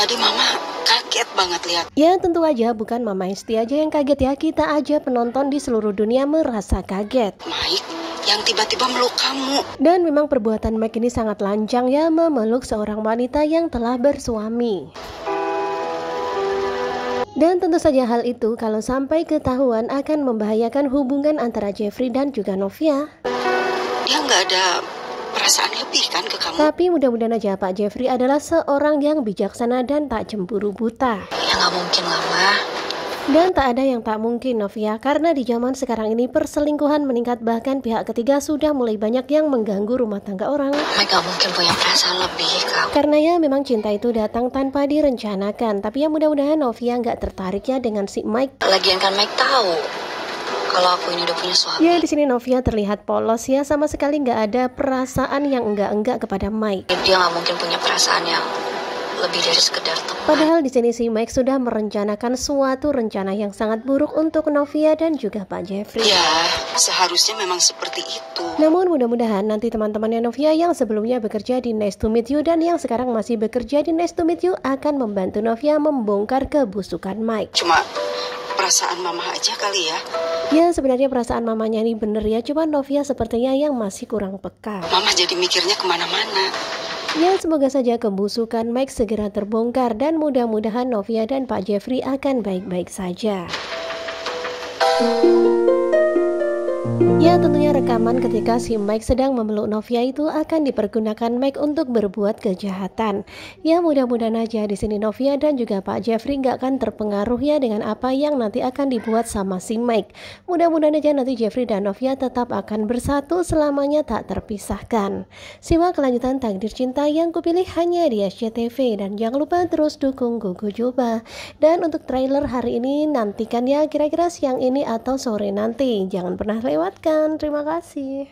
Tadi mama kaget banget lihat. Ya tentu aja bukan Mama Esti aja yang kaget ya, kita aja penonton di seluruh dunia merasa kaget. Mike yang tiba-tiba meluk kamu. Dan memang perbuatan Mike ini sangat lancang ya memeluk seorang wanita yang telah bersuami. Dan tentu saja hal itu kalau sampai ketahuan akan membahayakan hubungan antara Jeffrey dan juga Novia. Dia nggak ada perasaan lebih kan ke kamu? Tapi mudah-mudahan aja Pak Jeffrey adalah seorang yang bijaksana dan tak cemburu buta. Ya nggak mungkin lah, Ma. Dan tak ada yang tak mungkin Novia karena di zaman sekarang ini perselingkuhan meningkat bahkan pihak ketiga sudah mulai banyak yang mengganggu rumah tangga orang. Nggak mungkin punya perasaan lebih kamu. Karena ya memang cinta itu datang tanpa direncanakan. Tapi ya mudah-mudahan Novia nggak tertarik ya dengan si Mike. Lagian kan Mike tahu kalau aku ini udah punya suami. Ya di sini Novia terlihat polos ya sama sekali nggak ada perasaan yang enggak-enggak kepada Mike. Dia nggak mungkin punya perasaan yang lebih dari sekedar teman. Padahal di sini si Mike sudah merencanakan suatu rencana yang sangat buruk untuk Novia dan juga Pak Jeffrey. Ya, seharusnya memang seperti itu. Namun mudah-mudahan nanti teman-temannya Novia yang sebelumnya bekerja di Nice to Meet You dan yang sekarang masih bekerja di Nice to Meet You akan membantu Novia membongkar kebusukan Mike. Cuma perasaan mama aja kali ya. Ya sebenarnya perasaan mamanya ini bener ya, cuma Novia sepertinya yang masih kurang peka. Mama jadi mikirnya ke mana-mana. Ya semoga saja kebusukan Mike segera terbongkar dan mudah-mudahan Novia dan Pak Jeffrey akan baik-baik saja. Ya tentunya rekaman ketika si Mike sedang memeluk Novia itu akan dipergunakan Mike untuk berbuat kejahatan. Ya mudah-mudahan aja di sini Novia dan juga Pak Jeffrey nggak akan terpengaruh ya dengan apa yang nanti akan dibuat sama si Mike. Mudah-mudahan aja nanti Jeffrey dan Novia tetap akan bersatu selamanya tak terpisahkan. Simak kelanjutan takdir cinta yang kupilih hanya di SCTV dan jangan lupa terus dukung Gugu Juba. Dan untuk trailer hari ini nantikan ya kira-kira siang ini atau sore nanti. Jangan pernah lewatkan. Terima kasih.